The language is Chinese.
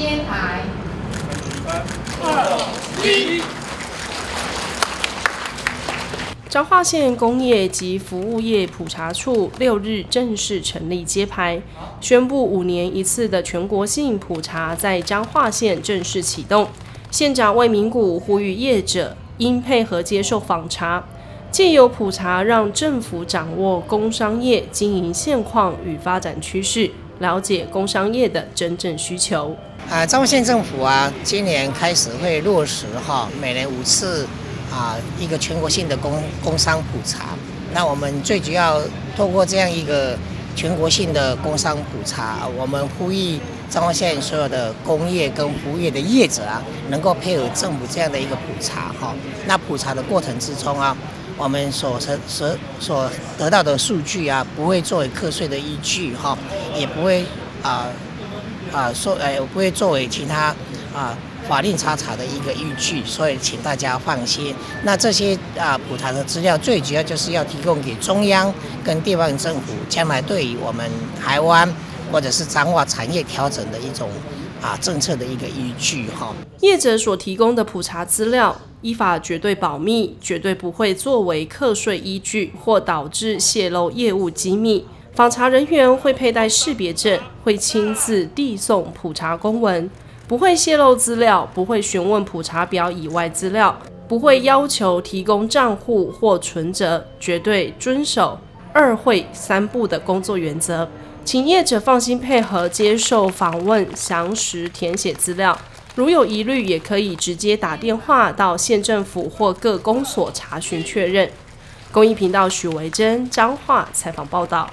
揭牌。二一。彰化县工业及服务业普查处六日正式成立揭牌，宣布五年一次的全国性普查在彰化县正式启动。县长魏明谷呼吁业者应配合接受访查，借由普查让政府掌握工商业经营现况与发展趋势，了解工商业的真正需求。啊，彰县政府啊，今年开始会落实哈，每年五次。啊，一个全国性的工工商普查，那我们最主要透过这样一个全国性的工商普查，我们呼吁彰化县所有的工业跟服务业的业者啊，能够配合政府这样的一个普查哈。那普查的过程之中啊，我们所所所所得到的数据啊，不会作为课税的依据哈，也不会啊啊说哎，不会作为其他啊。法令查查的一个依据，所以请大家放心。那这些啊普查的资料，最主要就是要提供给中央跟地方政府，将来对于我们台湾或者是彰化产业调整的一种啊政策的一个依据哈。业者所提供的普查资料，依法绝对保密，绝对不会作为课税依据或导致泄露业务机密。访查人员会佩戴识别证，会亲自递送普查公文。不会泄露资料，不会询问普查表以外资料，不会要求提供账户或存折，绝对遵守二会三不的工作原则。请业者放心配合接受访问，详实填写资料。如有疑虑，也可以直接打电话到县政府或各公所查询确认。公益频道许维珍彰化采访报道。